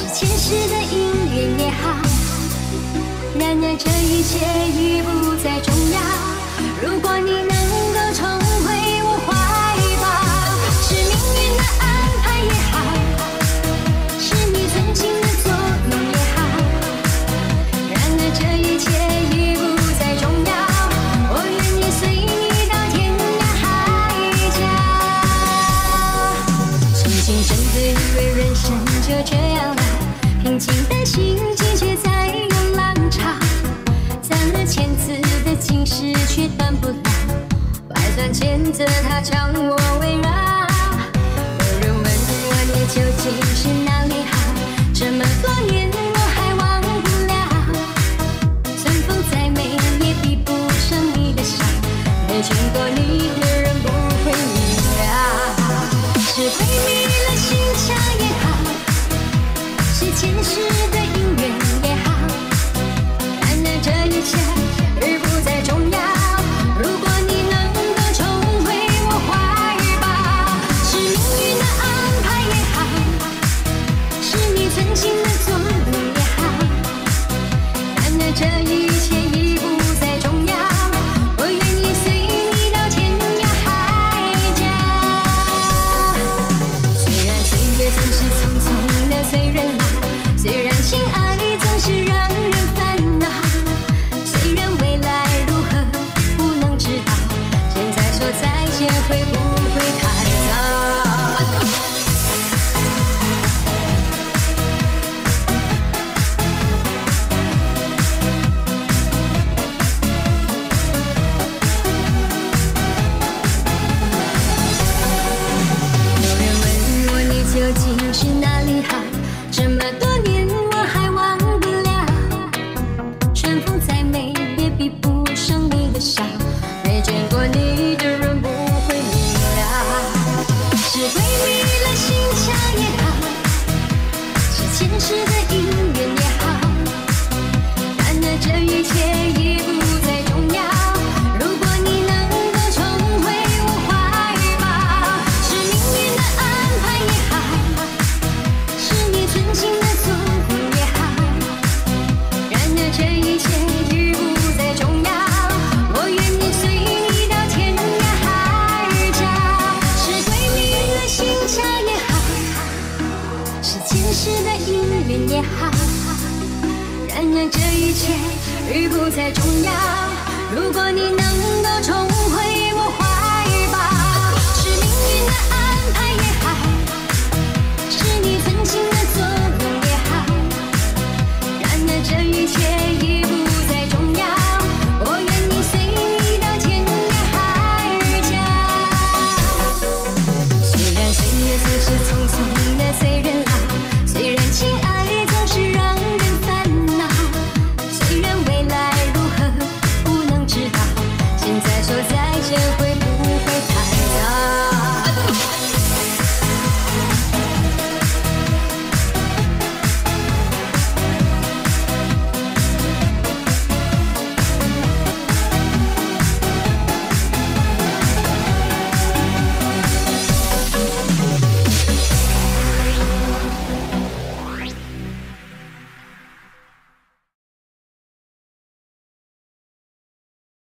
是前世的因缘也好然而这一切已不再重要。如果你能平静的心拒绝再有浪潮斩了千次的情诗却断不了百转千折它将我围绕有人问我你究竟是哪里好这么多年是鬼迷了心窍也好是前世的因缘也好然而这一切好。然而这一切已不再重要。如果你能够重回我怀抱，是命运的安排也好。live with